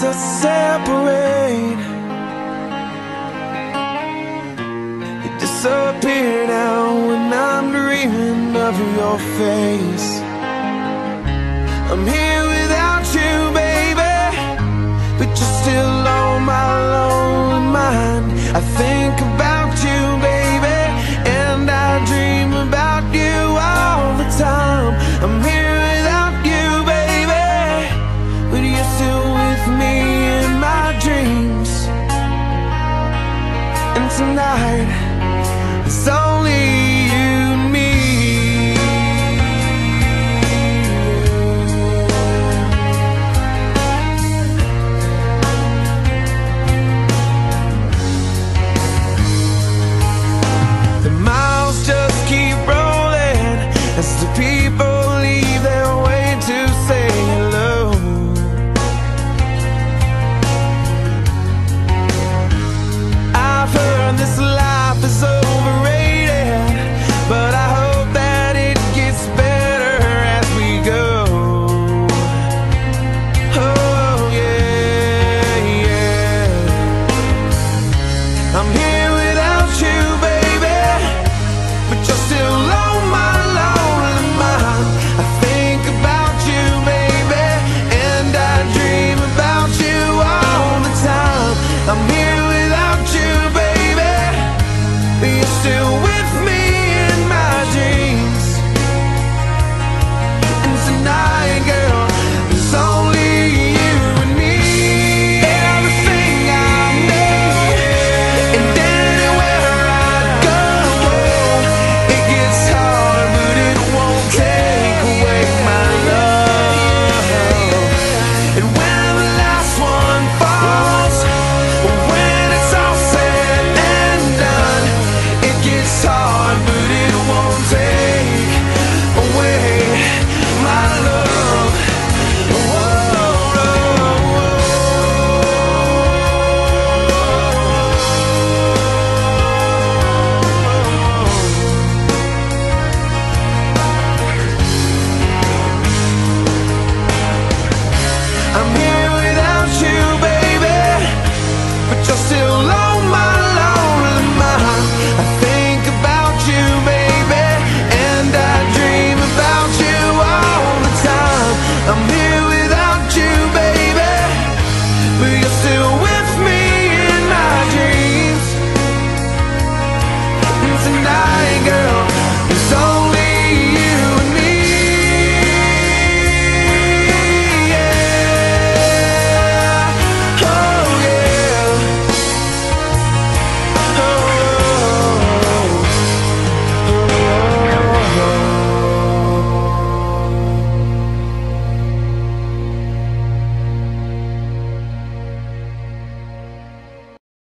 that separate. They disappear now when I'm dreaming of your face. I'm here still I'm